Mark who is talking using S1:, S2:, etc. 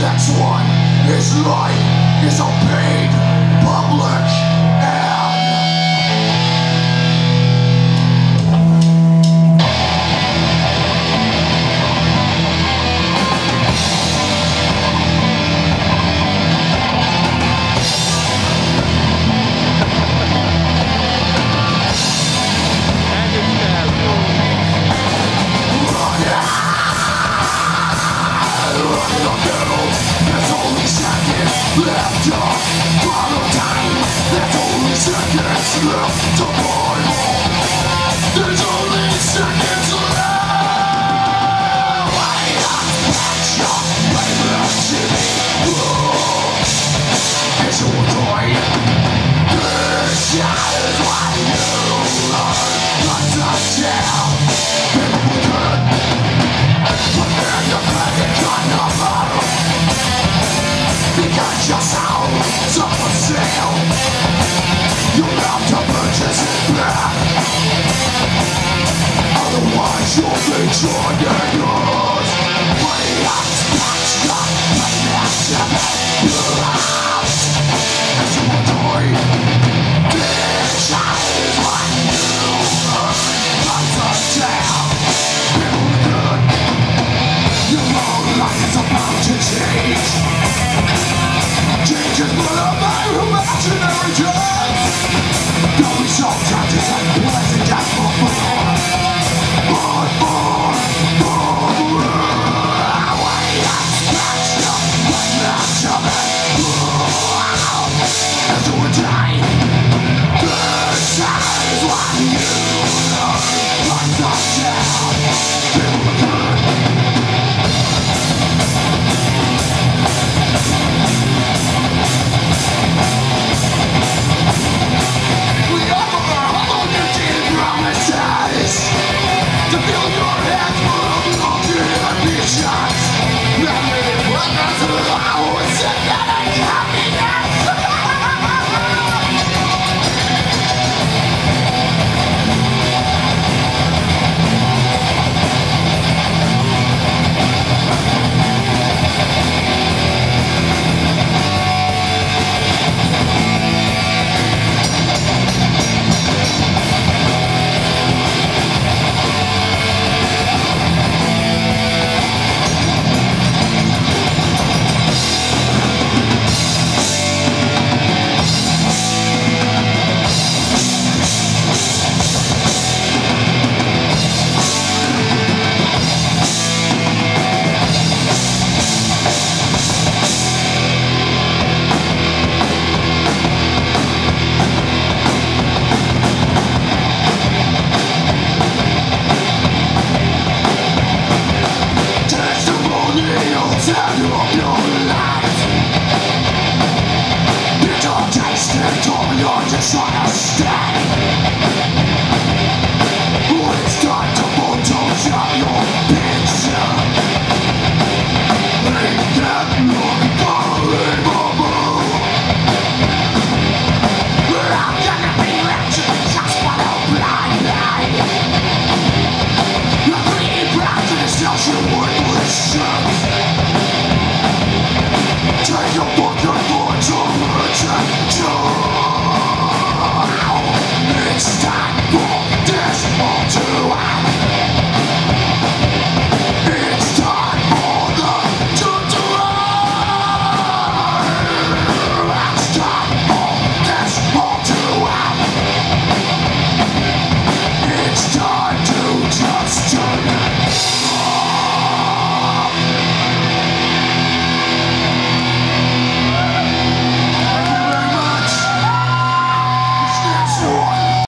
S1: Next one is life is a paid public. dark bottle time There's only seconds left to burn There's only seconds back Otherwise you'll be trying